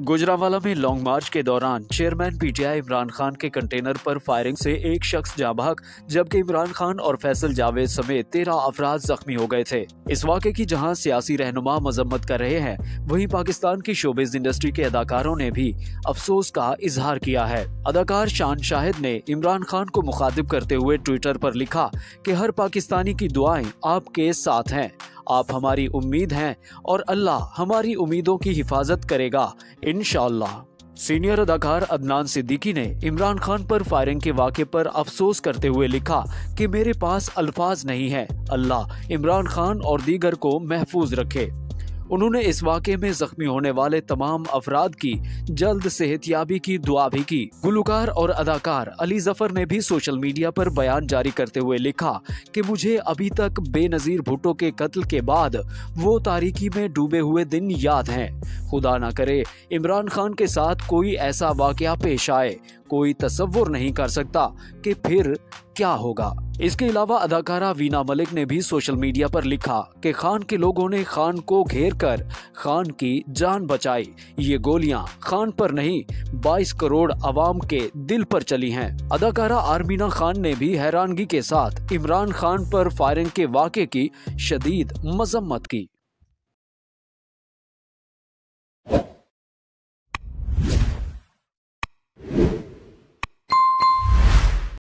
गुजरावाला में लॉन्ग मार्च के दौरान चेयरमैन पीटीआई इमरान खान के कंटेनर पर फायरिंग से एक शख्स जाँ भाग जबकि इमरान खान और फैसल जावेद समेत तेरह अफराद जख्मी हो गए थे। इस वाक़े की जहाँ सियासी रहनुमा मजम्मत कर रहे हैं, वहीं पाकिस्तान की शोबिज इंडस्ट्री के अदाकारों ने भी अफसोस का इजहार किया है। अदाकार शान शाहिद ने इमरान खान को मुखातिब करते हुए ट्विटर पर लिखा की, हर पाकिस्तानी की दुआएँ आपके साथ हैं। आप हमारी उम्मीद हैं और अल्लाह हमारी उम्मीदों की हिफाजत करेगा इन सीनियर अदाकार अदनान सिद्दीकी ने इमरान खान पर फायरिंग के वाक़े पर अफसोस करते हुए लिखा कि मेरे पास अल्फाज नहीं है। अल्लाह इमरान खान और दीगर को महफूज रखे। उन्होंने इस वाक़े में जख्मी होने वाले तमाम अफराद की जल्द सेहतियाबी की दुआ भी की। गुलकार और अदाकार अली ज़फ़र ने भी सोशल मीडिया पर बयान जारी करते हुए लिखा कि मुझे अभी तक बेनजीर भुट्टो के कत्ल के बाद वो तारीकी में डूबे हुए दिन याद हैं। खुदा ना करे, इमरान खान के साथ कोई ऐसा वाक़ पेश आए। कोई तस्वुर नहीं कर सकता कि फिर क्या होगा। इसके अलावा अदाकारा वीना मलिक ने भी सोशल मीडिया पर लिखा कि खान के लोगों ने खान को घेर कर खान की जान बचाई। ये गोलियाँ खान पर नहीं 22 करोड़ अवाम के दिल पर चली हैं। अदाकारा आर्मीना खान ने भी हैरानगी के साथ इमरान खान पर फायरिंग के वाक़े की शदीद मजम्मत की।